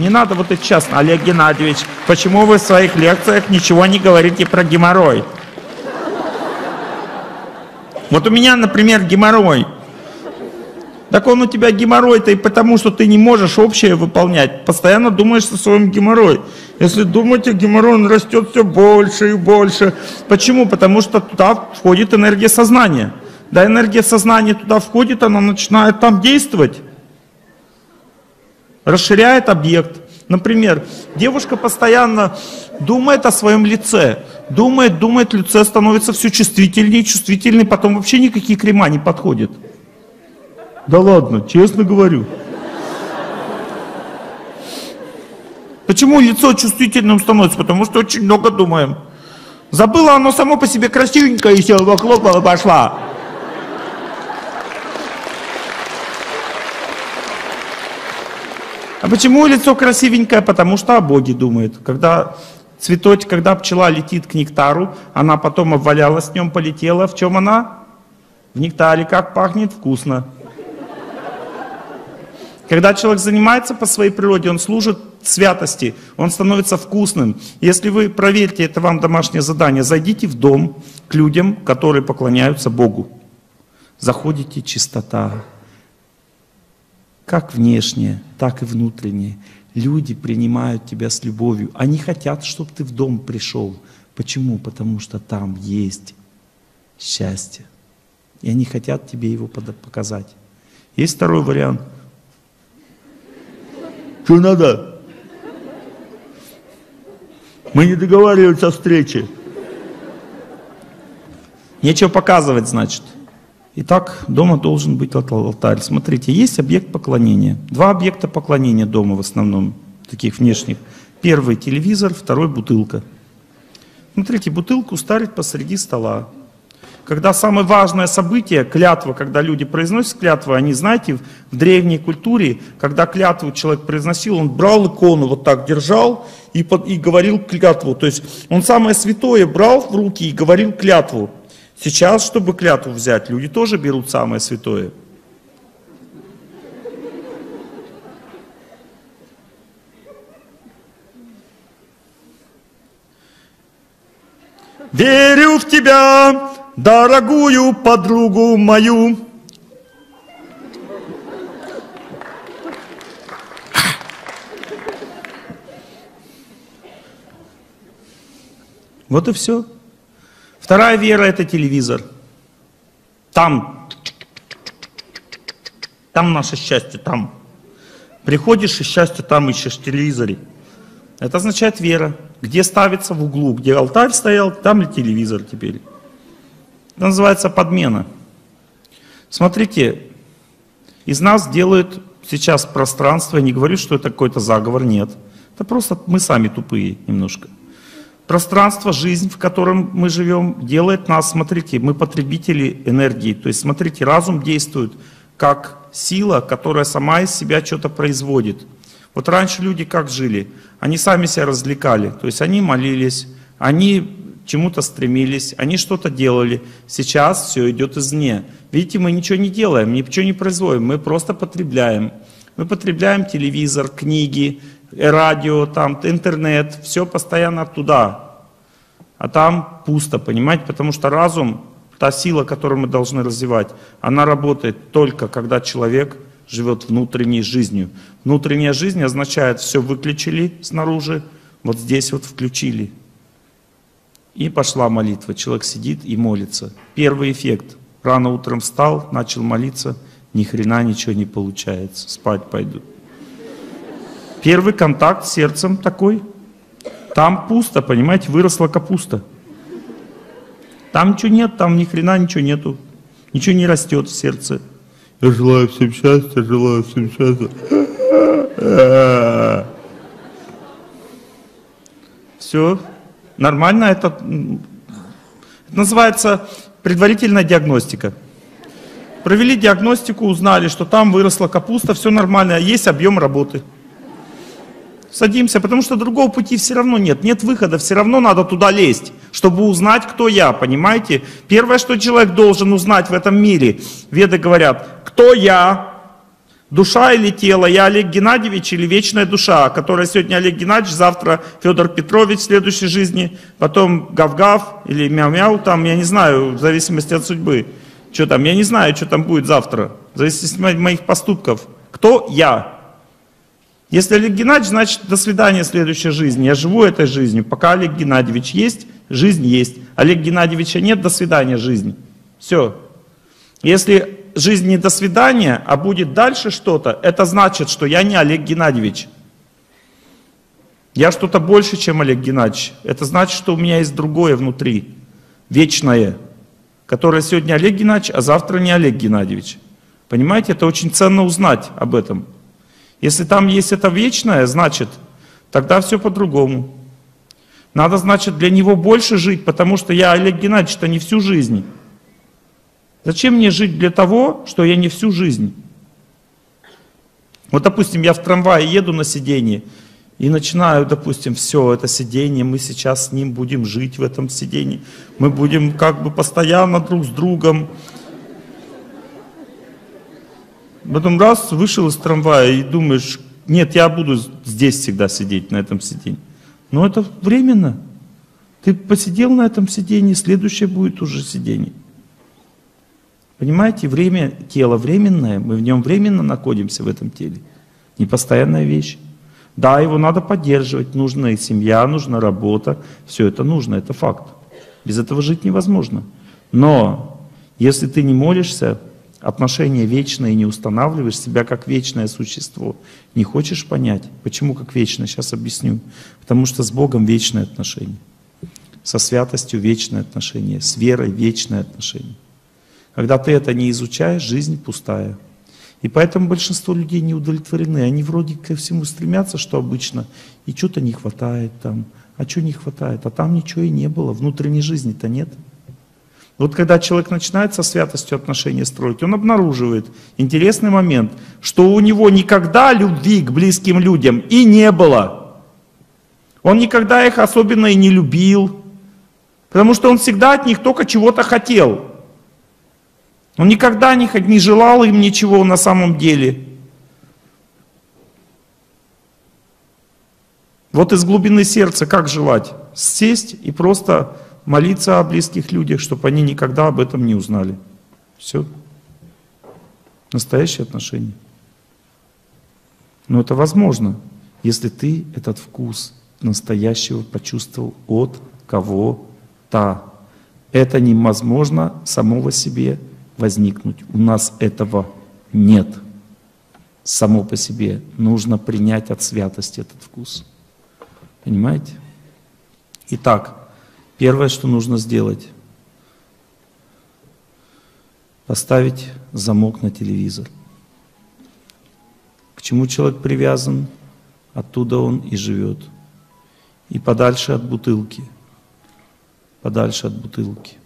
Не надо вот это сейчас, Олег Геннадьевич, почему вы в своих лекциях ничего не говорите про геморрой? Вот у меня, например, геморрой. Так он у тебя геморрой-то и потому, что ты не можешь общее выполнять. Постоянно думаешь о своем геморрой. Если думать о геморрое, он растет все больше и больше. Почему? Потому что туда входит энергия сознания. Да, энергия сознания туда входит, она начинает там действовать. Расширяет объект. Например, девушка постоянно думает о своем лице. Думает, думает, лице становится все чувствительнее, чувствительнее, потом вообще никакие крема не подходят. Да ладно, честно говорю. Почему лицо чувствительным становится? Потому что очень много думаем. Забыла оно само по себе красивенькое, и все, хлопала, пошла. А почему лицо красивенькое? Потому что о Боге думает. Когда цветочек, когда пчела летит к нектару, она потом обвалялась с нем, полетела. В чем она? В нектаре. Как пахнет? Вкусно. Когда человек занимается по своей природе, он служит святости, он становится вкусным. Если вы проверьте, это вам домашнее задание, зайдите в дом к людям, которые поклоняются Богу. Заходите, чистота. Как внешне, так и внутренне. Люди принимают тебя с любовью. Они хотят, чтобы ты в дом пришел. Почему? Потому что там есть счастье. И они хотят тебе его показать. Есть второй вариант – что надо? Мы не договаривались о встрече. Нечего показывать, значит. Итак, дома должен быть алтарь. Смотрите, есть объект поклонения. Два объекта поклонения дома в основном, таких внешних. Первый телевизор, второй бутылка. Смотрите, бутылку ставить посреди стола. Когда самое важное событие, клятва, когда люди произносят клятву, они, знаете, в древней культуре, когда клятву человек произносил, он брал икону, вот так держал и, под, и говорил клятву. То есть он самое святое брал в руки и говорил клятву. Сейчас, чтобы клятву взять, люди тоже берут самое святое. Верю в тебя, дорогую подругу мою. Вот и все. Вторая вера это телевизор. Там, там наше счастье, там. Приходишь и счастье там ищешь в телевизоре. Это означает вера. Где ставится в углу, где алтарь стоял, там и телевизор теперь. Это называется подмена. Смотрите, из нас делают сейчас пространство, я не говорю, что это какой-то заговор, нет. Это просто мы сами тупые немножко. Пространство, жизнь, в котором мы живем, делает нас, смотрите, мы потребители энергии. То есть, смотрите, разум действует как сила, которая сама из себя что-то производит. Вот раньше люди как жили? Они сами себя развлекали. То есть они молились, они чему-то стремились, они что-то делали. Сейчас все идет извне. Видите, мы ничего не делаем, ничего не производим, мы просто потребляем. Мы потребляем телевизор, книги, радио, там, интернет, все постоянно туда. А там пусто, понимаете, потому что разум, та сила, которую мы должны развивать, она работает только, когда человек живет внутренней жизнью. Внутренняя жизнь означает, все выключили снаружи, вот здесь вот включили. И пошла молитва. Человек сидит и молится. Первый эффект. Рано утром встал, начал молиться, ни хрена ничего не получается. Спать пойду. Первый контакт с сердцем такой. Там пусто, понимаете, выросла капуста. Там ничего нет, там ни хрена ничего нету. Ничего не растет в сердце. Я желаю всем счастья, желаю всем счастья. Все, Нормально это, это называется предварительная диагностика. Провели диагностику, узнали, что там выросла капуста, все нормально, есть объем работы. Садимся, потому что другого пути все равно нет, нет выхода, все равно надо туда лезть, чтобы узнать, кто я, понимаете? Первое, что человек должен узнать в этом мире, веды говорят, кто я, Душа или тело, я Олег Геннадьевич или вечная душа, которая сегодня Олег Геннадьевич, завтра Федор Петрович в следующей жизни, потом Гав-Гав или Мяу-Мяу, там, я не знаю, в зависимости от судьбы. Что там, я не знаю, что там будет завтра, в зависимости от моих поступков. Кто я? Если Олег Геннадьевич, значит, до свидания следующей жизни. Я живу этой жизнью. Пока Олег Геннадьевич есть, жизнь есть. Олег Геннадьевича нет, до свидания, жизнь. Все. Если жизнь не до свидания, а будет дальше что-то, это значит, что я не Олег Геннадьевич. Я что-то больше, чем Олег Геннадьевич. Это значит, что у меня есть другое внутри, вечное, которое сегодня Олег Геннадьевич, а завтра не Олег Геннадьевич. Понимаете, это очень ценно узнать об этом. Если там есть это вечное, значит, тогда все по-другому. Надо, значит, для него больше жить, потому что я Олег Геннадьевич-то не всю жизнь. Зачем мне жить для того, что я не всю жизнь? Вот, допустим, я в трамвае еду на сиденье и начинаю, допустим, все, это сиденье, мы сейчас с ним будем жить в этом сиденье. Мы будем как бы постоянно друг с другом. Потом раз, вышел из трамвая и думаешь, нет, я буду здесь всегда сидеть, на этом сиденье. Но это временно. Ты посидел на этом сиденье, следующее будет уже сиденье. Понимаете, время тела временное, мы в нем временно находимся в этом теле. Непостоянная вещь. Да, его надо поддерживать, нужна и семья, нужна работа, все это нужно, это факт. Без этого жить невозможно. Но если ты не молишься, отношения вечные не устанавливаешь, себя как вечное существо, не хочешь понять, почему как вечное, сейчас объясню. Потому что с Богом вечное отношение, со святостью вечное отношение, с верой вечное отношение. Когда ты это не изучаешь, жизнь пустая. И поэтому большинство людей не удовлетворены. Они вроде ко всему стремятся, что обычно, и что-то не хватает там. А что не хватает? А там ничего и не было. Внутренней жизни-то нет. Вот когда человек начинает со святостью отношения строить, он обнаруживает интересный момент, что у него никогда любви к близким людям и не было. Он никогда их особенно и не любил, потому что он всегда от них только чего-то хотел. Он никогда не, не желал им ничего на самом деле. Вот из глубины сердца как желать? Сесть и просто молиться о близких людях, чтобы они никогда об этом не узнали. Все. Настоящие отношения. Но это возможно, если ты этот вкус настоящего почувствовал от кого-то. Это невозможно самого себе возникнуть. У нас этого нет. Само по себе нужно принять от святости этот вкус. Понимаете? Итак, первое, что нужно сделать, поставить замок на телевизор. К чему человек привязан, оттуда он и живет. И подальше от бутылки. Подальше от бутылки.